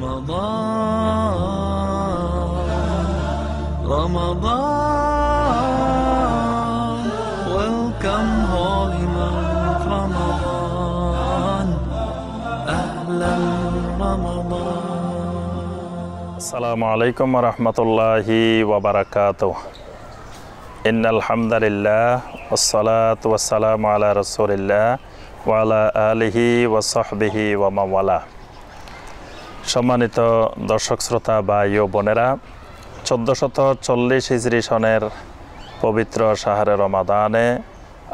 رمضان رمضان Welcome home رمضان أهلا رمضان السلام عليكم ورحمة الله وبركاته إن الحمد لله والصلاة والسلام على رسول الله وعلى آله وصحبه ومن والاه সম্মানিত দর্শক শ্রোতা বা ইয় বোনেরা, চোদ্দোশত চল্লিশ হিজরি সনের পবিত্র শাহরে রমাদানে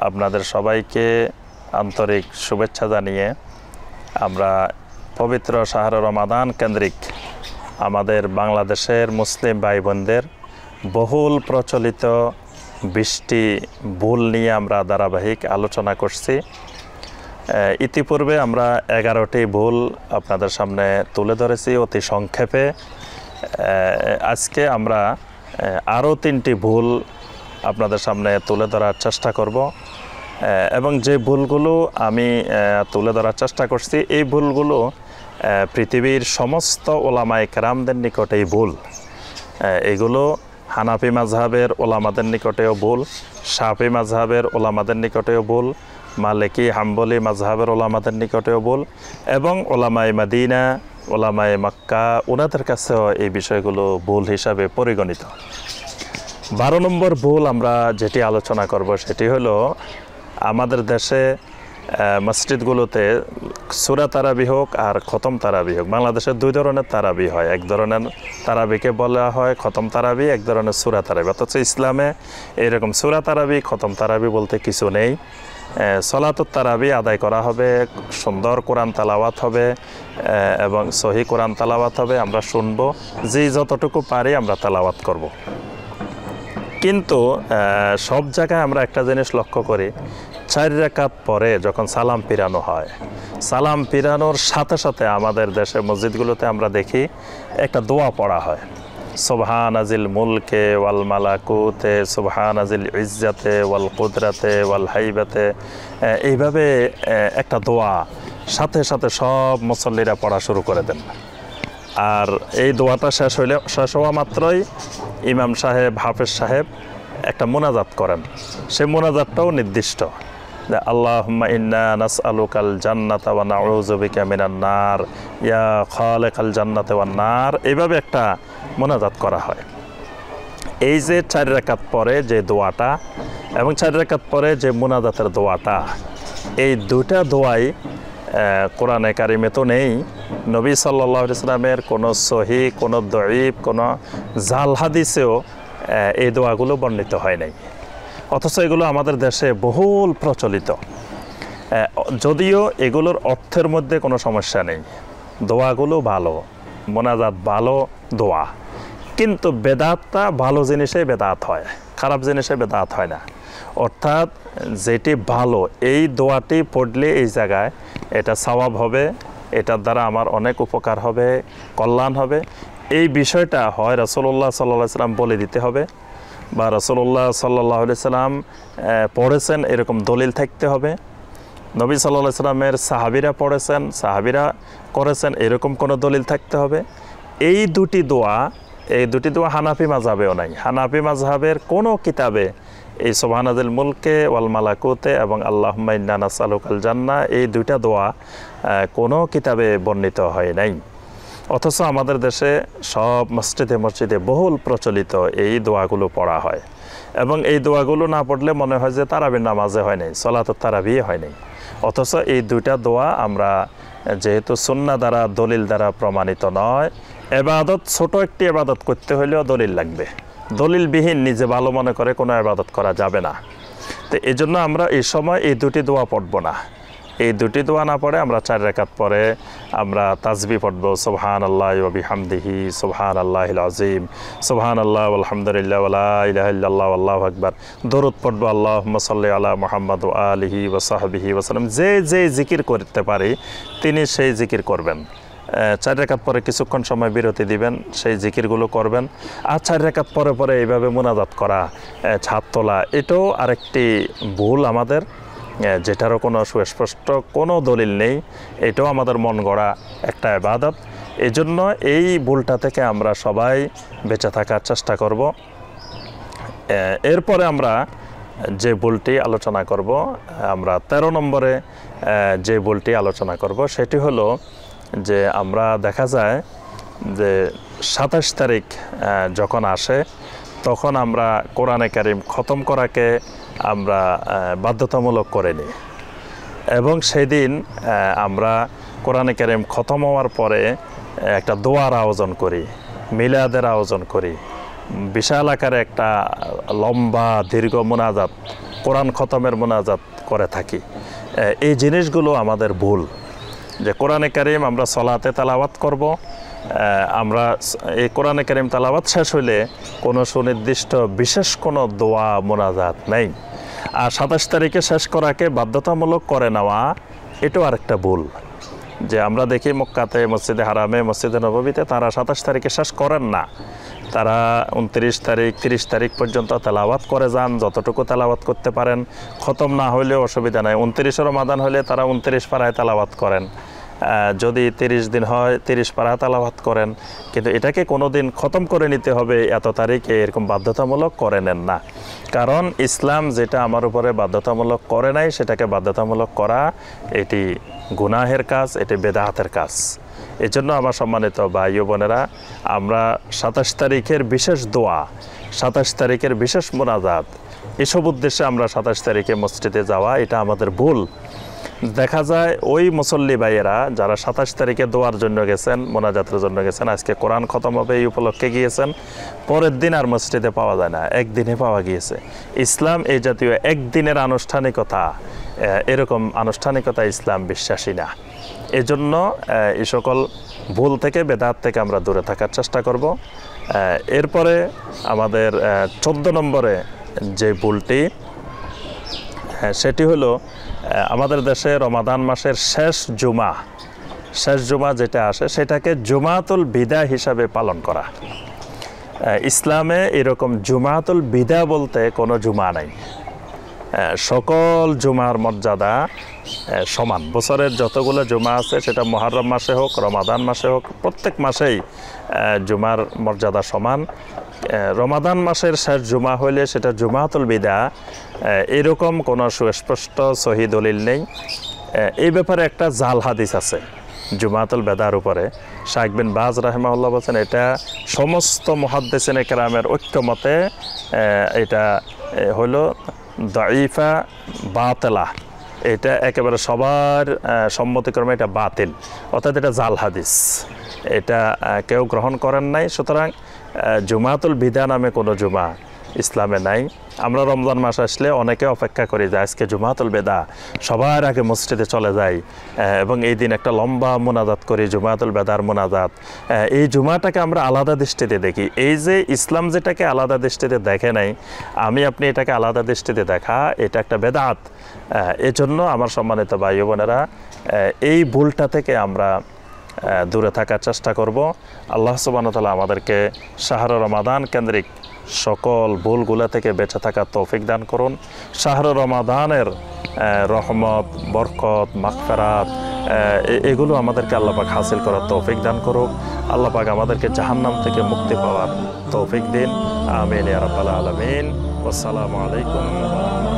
আপনাদের সবাইকে আন্তরিক শুভেচ্ছা জানিয়ে আমরা পবিত্র শাহরে রমাদান কেন্দ্রিক আমাদের বাংলাদেশের মুসলিম ভাই বোনদের বহুল প্রচলিত বৃষ্টি ভুল নিয়ে আমরা ধারাবাহিক আলোচনা করছি। ইতিপূর্বে আমরা এগারোটি ভুল আপনাদের সামনে তুলে ধরেছি অতি সংক্ষেপে। আজকে আমরা আরও তিনটি ভুল আপনাদের সামনে তুলে ধরার চেষ্টা করব। এবং যে ভুলগুলো আমি তুলে ধরার চেষ্টা করছি, এই ভুলগুলো পৃথিবীর সমস্ত ওলামায় কেরামদের নিকট এই ভুল এগুলো হানাফি মাঝহাবের ওলামাদের নিকটেও ভুল সাফি মাঝহাবের ওলামাদের নিকটেও ভুল, মালিকি, হাম্বলি মাঝহাবের ওলামাদের নিকটেও ভুল এবং ওলামাই মাদিনা ওলামাই মাক্কা ওনাদের কাছেও এই বিষয়গুলো ভুল হিসাবে পরিগণিত। বারো নম্বর ভুল আমরা যেটি আলোচনা করব সেটি হলো আমাদের দেশে মসজিদগুলোতে সুরা তারাবি হোক আর খতম তারাবি হোক বাংলাদেশে দুই ধরনের তারাবি হয়। এক ধরনের তারাবিকে বলা হয় খতম তারাবি, এক ধরনের সুরা তারাবি। অথচ ইসলামে এরকম সুরা তারাবি, খতম তারাবি বলতে কিছু নেই। সলাতুত তারাবি আদায় করা হবে, সুন্দর কোরআন তালাওয়াত হবে এবং সহি কোরআন তালাওয়াত হবে। আমরা শুনব, যে যতটুকু পারি আমরা তালাওয়াত করব। কিন্তু সব জায়গায় আমরা একটা জিনিস লক্ষ্য করি চার রেখাত পরে যখন সালাম পিরানো হয়, সালাম পিরানোর সাথে সাথে আমাদের দেশে মসজিদগুলোতে আমরা দেখি একটা দোয়া পড়া হয়। সুবহান আজিল মুলকে ওয়াল মালাকুতে সুবহান আজিল ইজ্জাতে, ওয়াল কুদরাতে, ওয়াল হাইবাতে এইভাবে একটা দোয়া সাথে সাথে সব মুসল্লিরা পড়া শুরু করে দেন। আর এই দোয়াটা শেষ হইলে, শেষ হওয়া মাত্রই ইমাম সাহেব, হাফেজ সাহেব একটা মোনাজাত করেন। সে মোনাজাতটাও নির্দিষ্ট। আল্লাহুম্মা ইন্না নাসআলুকাল জান্নাতা ওয়া নার। ইয়া খালিকাল জান্নাতি ওয়ান নার। এইভাবে একটা মোনাজাত করা হয়। এই যে চার রাকাত পরে যে দোয়াটা এবং চার রাকাত পরে যে মোনাজাতের দোয়াটা, এই দুটা দোয়াই কোরআনে কারিমে তো নেই। নবী সাল্লাহ ইসলামের কোনো সহি, কোনো দরিব কোনো জাল হাদিসেও এই দোয়াগুলো বর্ণিত হয় নাই। অথচ এগুলো আমাদের দেশে বহুল প্রচলিত। যদিও এগুলোর অর্থের মধ্যে কোনো সমস্যা নেই। দোয়াগুলো ভালো, মোনাজাত ভালো, দোয়া। কিন্তু বেদাতটা ভালো জিনিসে বেদাত হয়, খারাপ জিনিসে বেদাত হয় না। অর্থাৎ যেটি ভালো, এই দোয়াটি পড়লে এই জায়গায় এটা সওয়াব হবে, এটার দ্বারা আমার অনেক উপকার হবে, কল্যাণ হবে। এই বিষয়টা হয় রসল্লাহ সাল্লাহ সাল্লাম বলে দিতে হবে। বা রসল্লাহ সাল্লাহ সাল্লাম পড়েছেন, এরকম দলিল থাকতে হবে। নবী সাল্লাহ সাল্লামের সাহাবিরা পড়েছেন, সাহাবিরা করেছেন, এরকম কোনো দলিল থাকতে হবে। এই দুটি দোয়া, এই দুটি দোয়া হানাফি মাঝহাবেও নাই। হানাফি মাঝহাবের কোনো কিতাবে এই সোবাহানাদুল মুলকে ওয়াল মালাকুতে এবং আল্লাহ নানাস আলুকাল জান্না এই দুইটা দোয়া কোনো কিতাবে বর্ণিত হয় নাই। অথচ আমাদের দেশে সব মসজিদে মসজিদে বহুল প্রচলিত এই দোয়াগুলো পড়া হয়। এবং এই দোয়াগুলো না পড়লে মনে হয় যে তারাবির নামাজে হয় নাই সলাত তারাবিয়ে হয় নাই। অথচ এই দুইটা দোয়া আমরা যেহেতু সুন্না দ্বারা, দলিল দ্বারা প্রমাণিত নয়, এবাদত, ছোট একটি এবাদত করতে হলেও দলিল লাগবে। দলিলবিহীন নিজে ভালো মনে করে কোনো এবাদত করা যাবে না। তো এই জন্য আমরা এই সময় এই দুটি দোয়া পড়ব না। এই দুটি দোয়া না পড়ে আমরা চার রেখাত পরে আমরা তাজবি পড়ব সোহান আল্লাহ হামদিহি সোহান আল্লাহ আজিম সোহান আল্লাহ আলহামদুলিল্লাহ ইলাহ আল্লাহ আকবর। দরুদ পড়ব আল্লাহ সাল্লি আলা মোহাম্মদ আলিহি ওসাহবিহি ওসালাম যে যে জিকির করতে পারি, তিনি সেই জিকির করবেন। চার রেখাত পরে কিছুক্ষণ সময় বিরতি দিবেন, সেই জিকিরগুলো করবেন। আর চার রেখাত পরে পরে এইভাবে মোনাজাত করা ছাদ তোলা, এটাও আরেকটি ভুল আমাদের। যেটারও কোনো সুস্পষ্ট কোনো দলিল নেই, এটাও আমাদের মন গড়া একটা ইবাদত। এই জন্য এই ভুলটা থেকে আমরা সবাই বেঁচে থাকার চেষ্টা করব। এরপরে আমরা যে ভুলটি আলোচনা করব, আমরা ১৩ নম্বরে যে ভুলটি আলোচনা করব, সেটি হলো যে আমরা দেখা যায় যে সাতাশ তারিখ যখন আসে, তখন আমরা কোরআনে কারিম খতম করাকে আমরা বাধ্যতামূলক করে নিই। এবং সেদিন আমরা কোরআনে কারিম খতম হওয়ার পরে একটা দোয়ার আয়োজন করি, মিলাদের আয়োজন করি। বিশাল আকারে একটা লম্বা, দীর্ঘ মোনাজাত, কোরআন খতমের মোনাজাত করে থাকি। এই জিনিসগুলো আমাদের ভুল। যে কোরআনে কারিম আমরা সলাতে তালাওয়াত করব আমরা এই কোরআনে কারিম তালাওয়াত শেষ হইলে কোনো সুনির্দিষ্ট, বিশেষ কোনো দোয়া, মোনাজাত নেই। আর সাতাশ তারিখে শেষ করাকে বাধ্যতামূলক করে নেওয়া, এটাও আরেকটা ভুল। যে আমরা দেখি মক্কাতে, মসজিদে হারামে, মসজিদে নবমীতে তারা সাতাশ তারিখে শেষ করেন না। তারা উনত্রিশ তারিখ, তিরিশ তারিখ পর্যন্ত তেলাওয়াত করে যান, যতটুকু তেলাওয়াত করতে পারেন। খতম না হইলেও অসুবিধা নাই। উনত্রিশেরও মাদান হলে তারা উনত্রিশ পাড়ায় তেলাওয়াত করেন। যদি তিরিশ দিন হয়, তিরিশ পারা তালাবাত করেন, কিন্তু এটাকে কোনো দিন খতম করে নিতে হবে, এত তারিখে এরকম বাধ্যতামূলক করে নেন না। কারণ ইসলাম যেটা আমার উপরে বাধ্যতামূলক করে নাই, সেটাকে বাধ্যতামূলক করা, এটি গুনাহের কাজ, এটি বেদাহাতের কাজ। এই জন্য আমার সম্মানিত ভাই বোনেরা, আমরা সাতাশ তারিখের বিশেষ দোয়া, সাতাশ তারিখের বিশেষ মোনাজাত, এসব উদ্দেশ্যে আমরা সাতাশ তারিখে মসজিদে যাওয়া, এটা আমাদের ভুল। দেখা যায় ওই মুসল্লি ভাইয়েরা যারা সাতাশ তারিখে দোয়ার জন্য গেছেন, মোনাজাতের জন্য গেছেন, আজকে কোরআন খতম হবে এই উপলক্ষে গিয়েছেন, পরের দিন আর মসজিদে পাওয়া যায় না, একদিনে পাওয়া গিয়েছে। ইসলাম এই জাতীয় একদিনের আনুষ্ঠানিকতা এরকম আনুষ্ঠানিকতা ইসলাম বিশ্বাসী না। এজন্য এই সকল ভুল থেকে, বেদাত থেকে আমরা দূরে থাকার চেষ্টা করব। এরপরে আমাদের চোদ্দ নম্বরে যে ভুলটি সেটি হলো আমাদের দেশে রমাদান মাসের শেষ জুমা শেষ জুমা যেটা আসে, সেটাকে জুমাতুল বিদা হিসাবে পালন করা। ইসলামে এরকম জুমাতুল বিদা বলতে কোনো জুমা নাই। সকল জুমার মর্যাদা সমান। বছরের যতগুলো জুমা আছে, সেটা মহারম মাসে হোক, রমাদান মাসে হোক, প্রত্যেক মাসেই জুমার মর্যাদা সমান। রমাদান মাসের শেষ জুমা হইলে সেটা জুমাতুল বিদা। এরকম কোনো সুস্পষ্ট সহি দলিল নেই। এই ব্যাপারে একটা জাল হাদিস আছে। জুমাতুল বেদার উপরে। শাইখ বিন বাজ রাহেমাউল্লাহ বলছেন, এটা সমস্ত মহাদ্দেসিন কেরামের ঐক্যমতে এটা হলো দাইফা বাতলা। এটা একেবারে সবার সম্মতিক্রমে এটা বাতিল। অর্থাৎ এটা জাল হাদিস। এটা কেউ গ্রহণ করেন নাই, সুতরাং জুমাতুল বিদা নামে কোনো জুমা ইসলামে নাই। আমরা রমজান মাস আসলে অনেকে অপেক্ষা করি যে আজকে জুমাতুল বেদা সবার আগে মসজিদে চলে যাই এবং এই দিন একটা লম্বা মোনাজাত করি, জুমাতুল বেদার মোনাজাত। এই জুমাটাকে আমরা আলাদা দৃষ্টিতে দেখি। এই যে ইসলাম যেটাকে আলাদা দৃষ্টিতে দেখে নাই, আমি আপনি এটাকে আলাদা দৃষ্টিতে দেখা, এটা একটা বেদাত। এজন্য আমার সম্মানিত ভাই বোনেরা এই ভুলটা থেকে আমরা দূরে থাকার চেষ্টা করব। আল্লাহ সুবান আমাদেরকে শাহর রমাদান কেন্দ্রিক সকল ভুলগুলা থেকে বেঁচে থাকার তৌফিক দান করুন। শাহর রমাদানের রহমত, বরকত মাকফেরাত এগুলো আমাদেরকে আল্লাপাক হাসিল করার তৌফিক দান করুক। আল্লাপাক আমাদেরকে জাহান্নাম থেকে মুক্তি পাওয়ার তৌফিক দিন। আমিন ইয়া আলমিন। আসসালামু আলাইকুম।